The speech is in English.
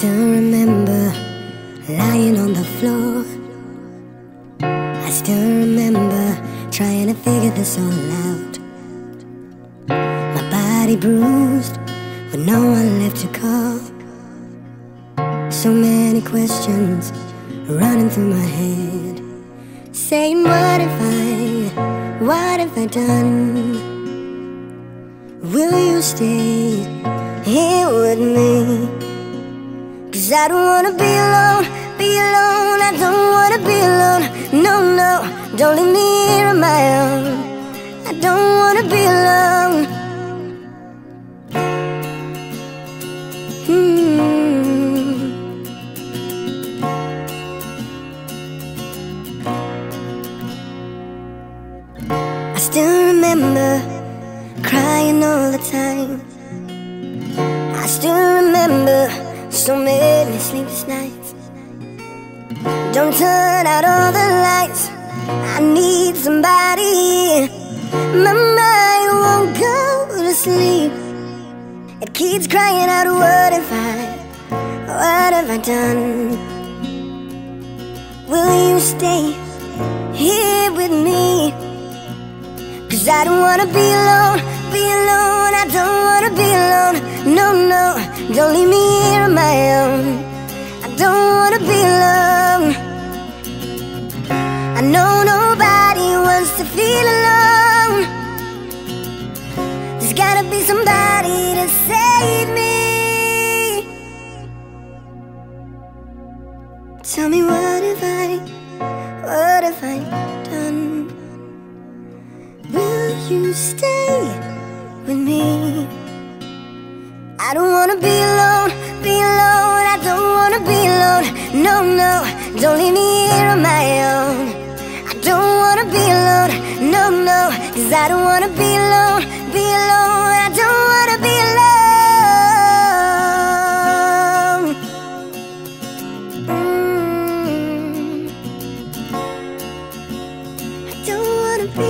still remember lying on the floor. I still remember trying to figure this all out. My body bruised, but no one left to call. So many questions running through my head. Saying, What if I, what have I done? Will you stay here with me? Cause I don't wanna be alone, be alone. I don't wanna be alone. No, no, don't leave me here on my own. I don't wanna be alone. Hmm. I still remember crying all the time. I still remember so many sleepless nights. Don't turn out all the lights. I need somebody. My mind won't go to sleep. It keeps crying out, What if I, what have I done? Will you stay here with me? Cause I don't wanna be alone, be alone. I don't wanna be alone. No, no, don't leave me wants to feel alone. There's gotta be somebody to save me. Tell me what have I, what have I done? Will you stay with me? I don't wanna be alone, be alone. I don't wanna be alone. No, no, don't leave me here on my wanna be alone, no, no, cause I don't wanna be alone, be alone. I don't wanna be alone. Mm. I don't wanna be